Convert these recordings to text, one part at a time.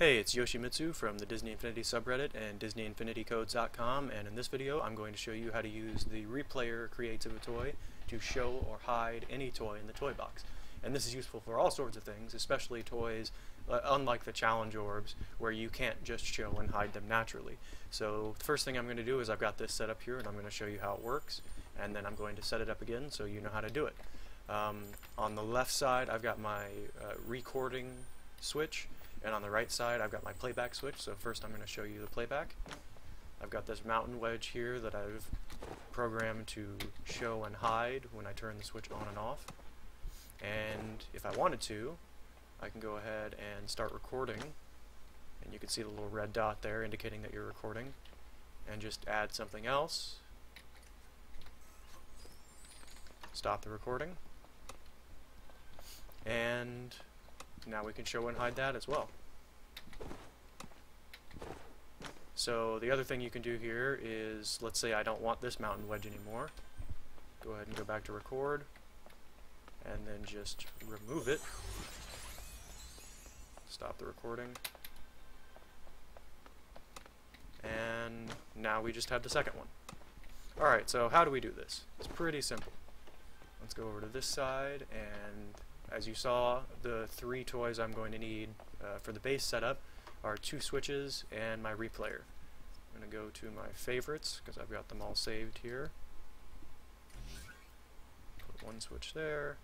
Hey, it's Yoshimitsu from the Disney Infinity subreddit and DisneyInfinityCodes.com and in this video I'm going to show you how to use the Replayer Creativitoy to show or hide any toy in the toy box. And this is useful for all sorts of things, especially toys uh, unlike the challenge orbs where you can't just show and hide them naturally. So the first thing I'm going to do is I've got this set up here and I'm going to show you how it works and then I'm going to set it up again so you know how to do it. Um, on the left side I've got my uh, recording switch and on the right side, I've got my playback switch. So first I'm going to show you the playback. I've got this mountain wedge here that I've programmed to show and hide when I turn the switch on and off. And if I wanted to, I can go ahead and start recording. And you can see the little red dot there indicating that you're recording. And just add something else. Stop the recording. And now we can show and hide that as well. So the other thing you can do here is, let's say I don't want this mountain wedge anymore. Go ahead and go back to record, and then just remove it. Stop the recording. And now we just have the second one. Alright, so how do we do this? It's pretty simple. Let's go over to this side and as you saw, the three toys I'm going to need uh, for the base setup are two switches and my replayer. I'm going to go to my favorites because I've got them all saved here. Put one switch there,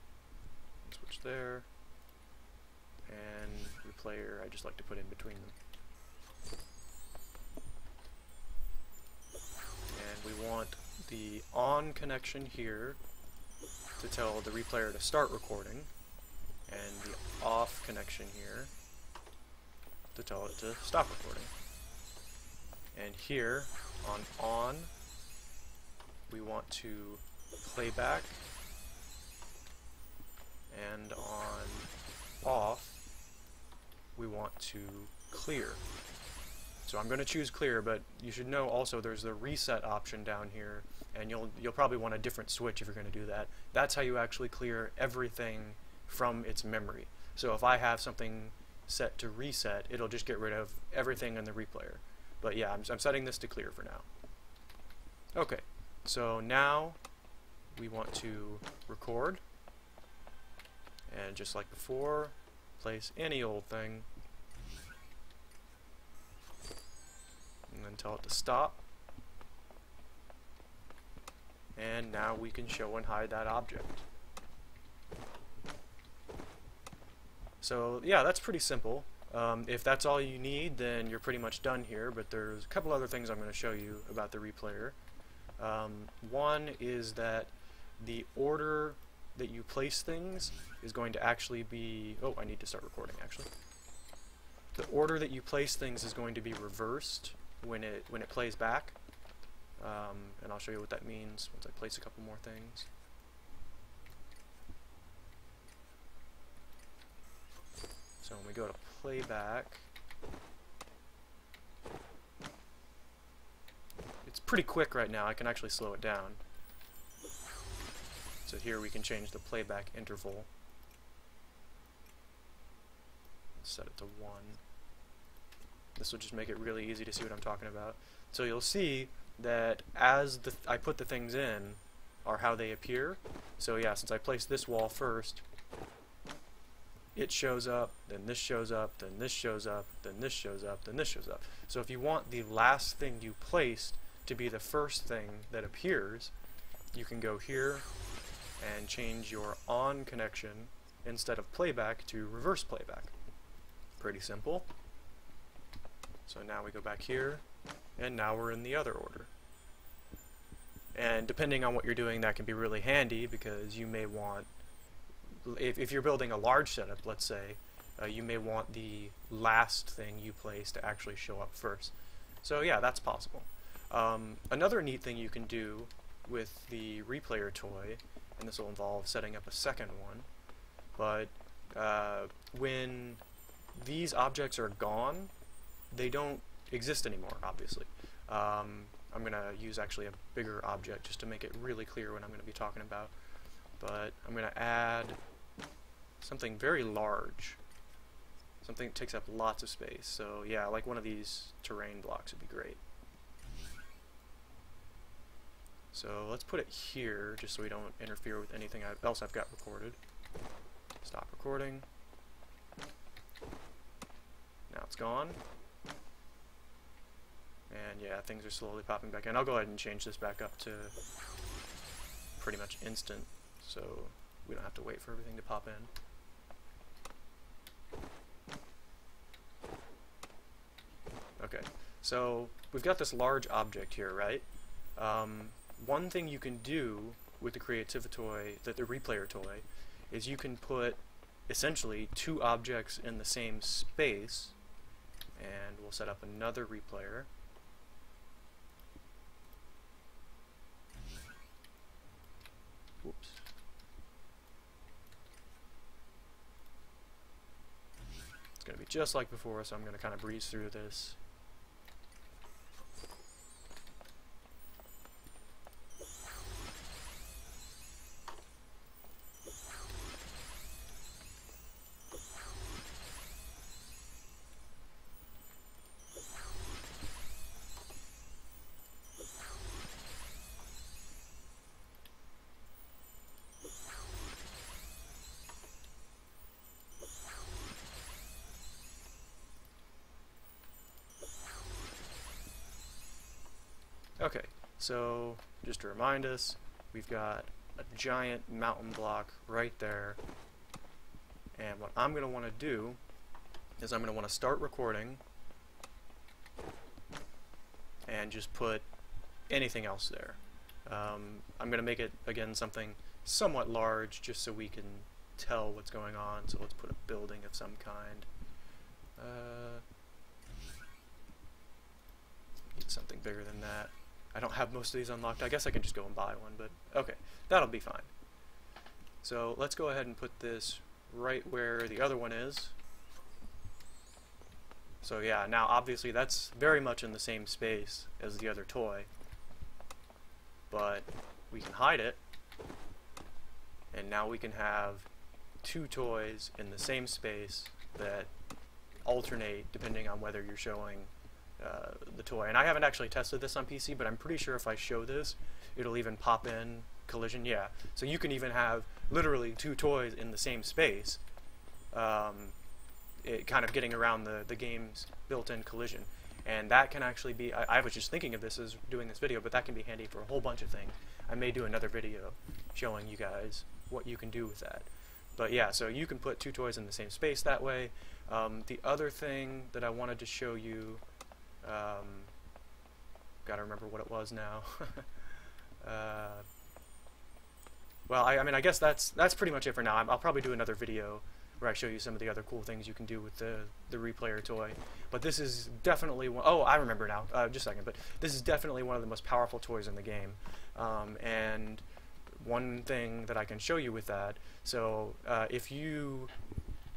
one switch there, and the replayer I just like to put in between them. And we want the on connection here to tell the replayer to start recording and the off connection here to tell it to stop recording. And here on on we want to play back and on off we want to clear. So I'm going to choose clear, but you should know also there's the reset option down here, and you'll you'll probably want a different switch if you're going to do that. That's how you actually clear everything from its memory. So if I have something set to reset, it'll just get rid of everything in the replayer. But yeah, I'm, I'm setting this to clear for now. Okay, so now we want to record. And just like before, place any old thing. And then tell it to stop. And now we can show and hide that object. So yeah, that's pretty simple. Um, if that's all you need, then you're pretty much done here, but there's a couple other things I'm going to show you about the replayer. Um, one is that the order that you place things is going to actually be... Oh, I need to start recording, actually. The order that you place things is going to be reversed when it, when it plays back. Um, and I'll show you what that means once I place a couple more things. So when we go to playback, it's pretty quick right now. I can actually slow it down. So here we can change the playback interval. Set it to 1. This will just make it really easy to see what I'm talking about. So you'll see that as the th I put the things in are how they appear. So yeah, since I placed this wall first, it shows up, then this shows up, then this shows up, then this shows up, then this shows up. So if you want the last thing you placed to be the first thing that appears, you can go here and change your on connection instead of playback to reverse playback. Pretty simple. So now we go back here, and now we're in the other order. And depending on what you're doing, that can be really handy because you may want if, if you're building a large setup, let's say, uh, you may want the last thing you place to actually show up first. So yeah, that's possible. Um, another neat thing you can do with the replayer toy, and this will involve setting up a second one, but uh, when these objects are gone, they don't exist anymore, obviously. Um, I'm going to use actually a bigger object just to make it really clear what I'm going to be talking about. But I'm going to add something very large. Something that takes up lots of space. So yeah, like one of these terrain blocks would be great. So let's put it here, just so we don't interfere with anything else I've got recorded. Stop recording. Now it's gone. And yeah, things are slowly popping back in. I'll go ahead and change this back up to pretty much instant, so we don't have to wait for everything to pop in. Okay, so we've got this large object here, right? Um, one thing you can do with the Creativitoy, the, the replayer toy, is you can put essentially two objects in the same space, and we'll set up another replayer. Whoops. It's going to be just like before, so I'm going to kind of breeze through this. Okay, so just to remind us, we've got a giant mountain block right there. And what I'm going to want to do is I'm going to want to start recording and just put anything else there. Um, I'm going to make it, again, something somewhat large just so we can tell what's going on. So let's put a building of some kind. Uh, something bigger than that. I don't have most of these unlocked. I guess I can just go and buy one, but okay, that'll be fine. So let's go ahead and put this right where the other one is. So yeah, now obviously that's very much in the same space as the other toy. But we can hide it. And now we can have two toys in the same space that alternate depending on whether you're showing uh, the toy. And I haven't actually tested this on PC, but I'm pretty sure if I show this, it'll even pop in collision. Yeah, so you can even have literally two toys in the same space, um, it kind of getting around the, the game's built-in collision. And that can actually be, I, I, was just thinking of this as doing this video, but that can be handy for a whole bunch of things. I may do another video showing you guys what you can do with that. But yeah, so you can put two toys in the same space that way. Um, the other thing that I wanted to show you um, gotta remember what it was now. uh, well, I, I, mean, I guess that's that's pretty much it for now. i will probably do another video where I show you some of the other cool things you can do with the the replayer toy. But this is definitely one. Oh, I remember now. Uh, just a second. But this is definitely one of the most powerful toys in the game. Um, and one thing that I can show you with that. So uh, if you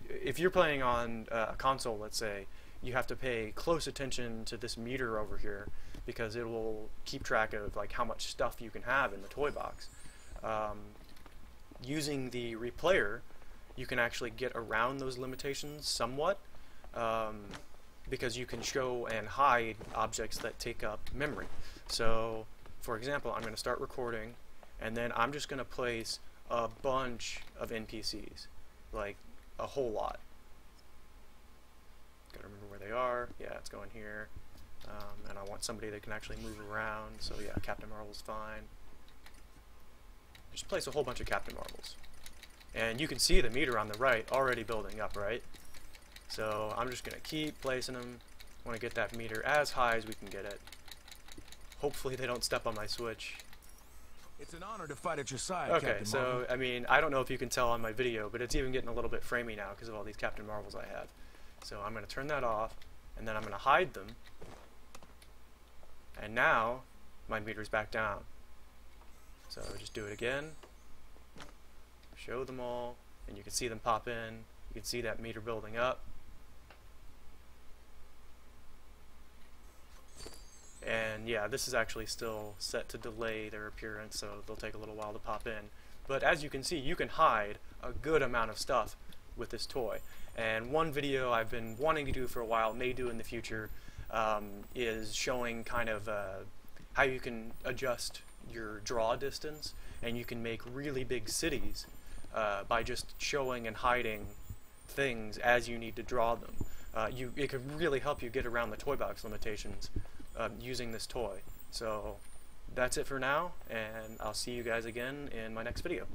if you're playing on uh, a console, let's say, you have to pay close attention to this meter over here because it will keep track of like how much stuff you can have in the toy box. Um, using the replayer, you can actually get around those limitations somewhat um, because you can show and hide objects that take up memory. So, for example, I'm going to start recording and then I'm just going to place a bunch of NPCs, like a whole lot. Where they are. Yeah, it's going here. Um, and I want somebody that can actually move around. So yeah, Captain Marvel's fine. Just place a whole bunch of Captain Marvels. And you can see the meter on the right already building up, right? So I'm just going to keep placing them. I want to get that meter as high as we can get it. Hopefully they don't step on my switch. It's an honor to fight at your side, Okay, Captain so, Marvel. I mean, I don't know if you can tell on my video, but it's even getting a little bit framey now because of all these Captain Marvels I have. So I'm going to turn that off, and then I'm going to hide them. And now, my meter's back down. So just do it again. Show them all, and you can see them pop in. You can see that meter building up. And yeah, this is actually still set to delay their appearance, so they'll take a little while to pop in. But as you can see, you can hide a good amount of stuff with this toy. And one video I've been wanting to do for a while, may do in the future, um, is showing kind of uh, how you can adjust your draw distance and you can make really big cities uh, by just showing and hiding things as you need to draw them. Uh, you, it could really help you get around the toy box limitations um, using this toy. So that's it for now, and I'll see you guys again in my next video.